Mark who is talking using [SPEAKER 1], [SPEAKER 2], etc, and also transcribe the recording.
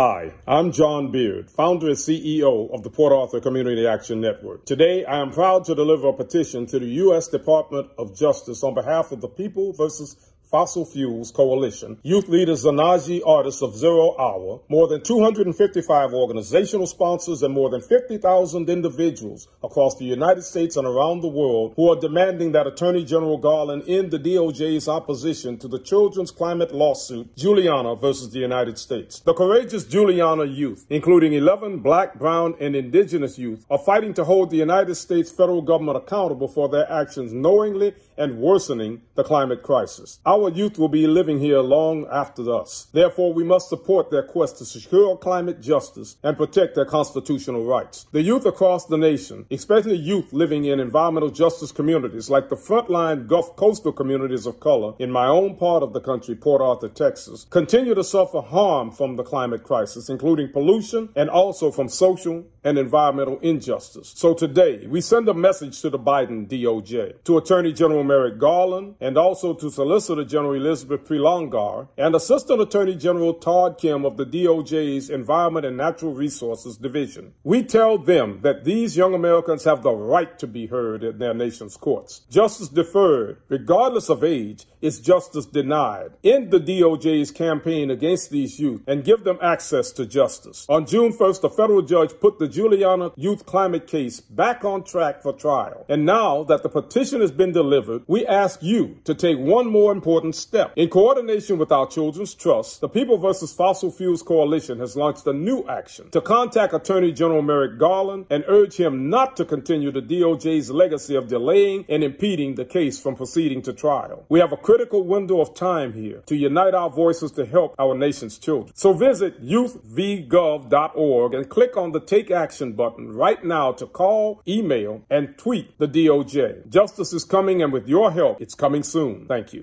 [SPEAKER 1] Hi, I'm John Beard, founder and CEO of the Port Arthur Community Action Network. Today, I am proud to deliver a petition to the U.S. Department of Justice on behalf of the People versus Fossil Fuels Coalition, youth leader Zanagee Artis of Zero Hour, more than 255 organizational sponsors, and more than 50,000 individuals across the United States and around the world who are demanding that Attorney General Garland end the DOJ's opposition to the children's climate lawsuit, Juliana versus the United States. The courageous Juliana youth, including 11 black, brown, and indigenous youth, are fighting to hold the United States federal government accountable for their actions knowingly and worsening the climate crisis. Our our youth will be living here long after us. Therefore, we must support their quest to secure climate justice and protect their constitutional rights. The youth across the nation, especially youth living in environmental justice communities like the frontline Gulf coastal communities of color in my own part of the country, Port Arthur, Texas, continue to suffer harm from the climate crisis, including pollution and also from social and environmental injustice. So today, we send a message to the Biden DOJ, to Attorney General Merrick Garland, and also to Solicitor General Elizabeth Prelogar and Assistant Attorney General Todd Kim of the DOJ's Environment and Natural Resources Division. We tell them that these young Americans have the right to be heard in their nation's courts. Justice deferred, regardless of age, is justice denied. End the DOJ's campaign against these youth and give them access to justice. On June 1st, a federal judge put the Juliana youth climate case back on track for trial. And now that the petition has been delivered, we ask you to take one more important step. In coordination with our Children's Trust, the People vs. Fossil Fuels Coalition has launched a new action to contact Attorney General Merrick Garland and urge him not to continue the DOJ's legacy of delaying and impeding the case from proceeding to trial. We have a critical window of time here to unite our voices to help our nation's children. So visit youthvgov.org and click on the Take Action button right now to call, email, and tweet the DOJ. Justice is coming, and with your help, it's coming soon. Thank you.